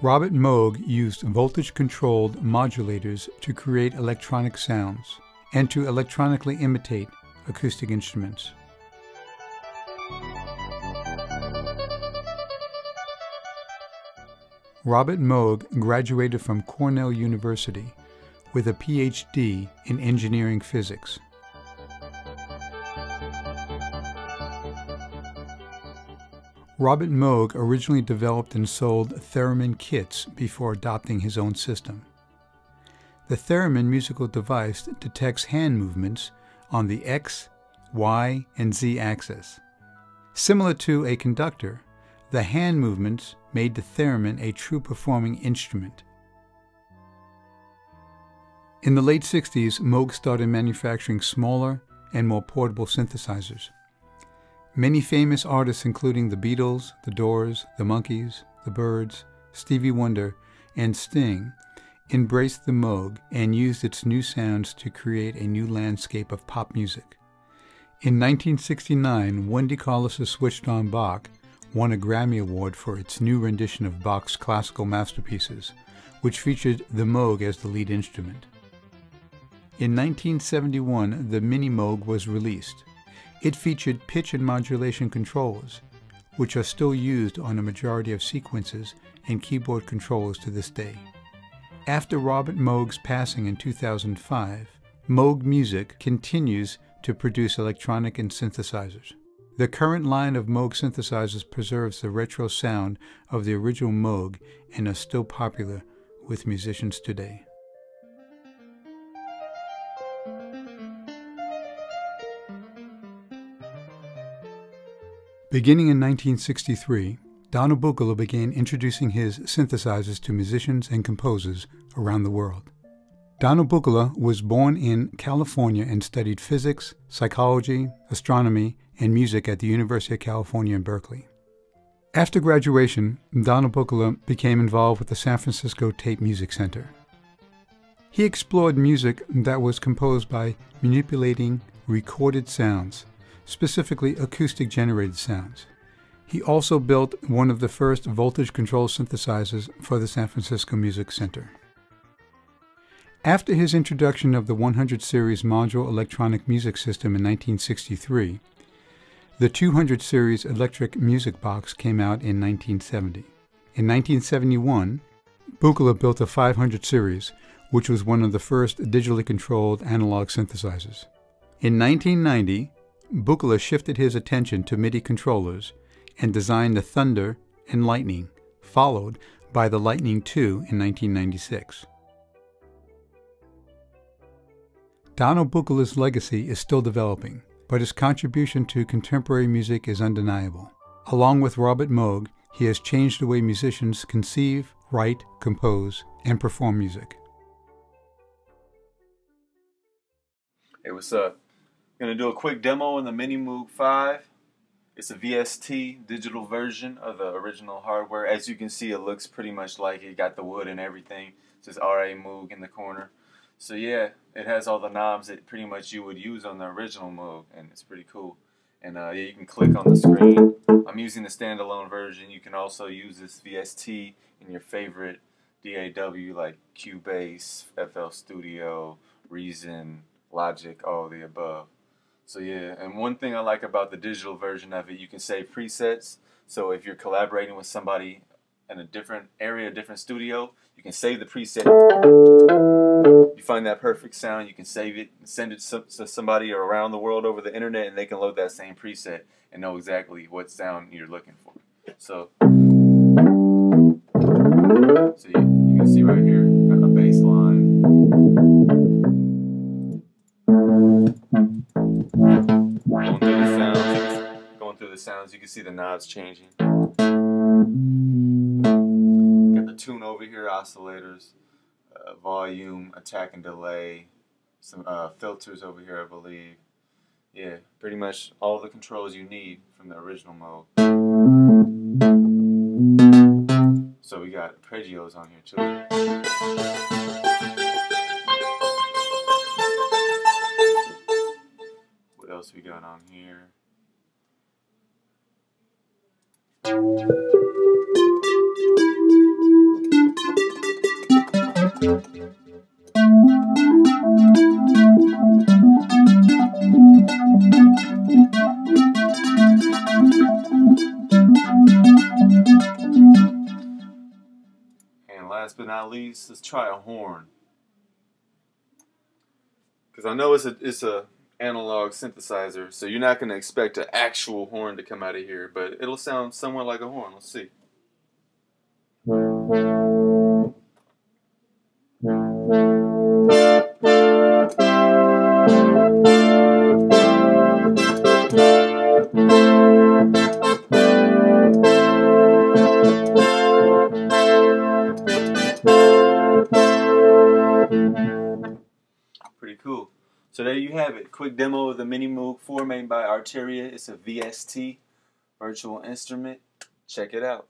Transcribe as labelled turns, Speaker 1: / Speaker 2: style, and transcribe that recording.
Speaker 1: Robert Moog used voltage controlled modulators to create electronic sounds and to electronically imitate acoustic instruments. Robert Moog graduated from Cornell University with a PhD in engineering physics. Robert Moog originally developed and sold theremin kits before adopting his own system. The theremin musical device detects hand movements on the X, Y, and Z axis. Similar to a conductor, the hand movements made the theremin a true performing instrument. In the late 60s, Moog started manufacturing smaller and more portable synthesizers. Many famous artists, including the Beatles, the Doors, the Monkees, the Byrds, Stevie Wonder, and Sting, embraced the Moog and used its new sounds to create a new landscape of pop music. In 1969, Wendy Carlos' Switched on Bach won a Grammy Award for its new rendition of Bach's classical masterpieces, which featured the Moog as the lead instrument. In 1971, the Mini Moog was released. It featured pitch and modulation controls, which are still used on a majority of sequences and keyboard controls to this day. After Robert Moog's passing in 2005, Moog Music continues to produce electronic and synthesizers. The current line of Moog synthesizers preserves the retro sound of the original Moog and are still popular with musicians today. Beginning in 1963, Donald Buchla began introducing his synthesizers to musicians and composers around the world. Donald Buchla was born in California and studied physics, psychology, astronomy, and music at the University of California in Berkeley. After graduation, Donald Buchla became involved with the San Francisco Tape Music Center. He explored music that was composed by manipulating recorded sounds specifically acoustic generated sounds. He also built one of the first voltage control synthesizers for the San Francisco Music Center. After his introduction of the 100 series module electronic music system in 1963, the 200 series electric music box came out in 1970. In 1971, Buchla built a 500 series, which was one of the first digitally controlled analog synthesizers. In 1990, Buchla shifted his attention to MIDI controllers and designed the Thunder and Lightning, followed by the Lightning II in 1996. Donald Buchla's legacy is still developing, but his contribution to contemporary music is undeniable. Along with Robert Moog, he has changed the way musicians conceive, write, compose, and perform music.
Speaker 2: Hey, what's up? Gonna do a quick demo on the Mini Moog 5. It's a VST digital version of the original hardware. As you can see, it looks pretty much like it. Got the wood and everything. It says RA Moog in the corner. So yeah, it has all the knobs that pretty much you would use on the original Moog, and it's pretty cool. And uh, yeah, you can click on the screen. I'm using the standalone version. You can also use this VST in your favorite DAW like Cubase, FL Studio, Reason, Logic, all the above. So yeah, and one thing I like about the digital version of it, you can save presets. So if you're collaborating with somebody in a different area, a different studio, you can save the preset. You find that perfect sound, you can save it, send it to somebody around the world over the internet, and they can load that same preset and know exactly what sound you're looking for. So, so you, you can see right here a bass line. Can see the knobs changing. Got the tune over here, oscillators, uh, volume, attack and delay, some uh, filters over here, I believe. Yeah, pretty much all the controls you need from the original Moog. So we got arpeggios on here too. What else we got on here? And last but not least, let's try a horn. Because I know it's a it's a analog synthesizer, so you're not going to expect an actual horn to come out of here, but it'll sound somewhat like a horn. Let's see. Pretty cool. So there you have it. Quick demo of the Mini Moog 4 made by Arturia. It's a VST virtual instrument. Check it out.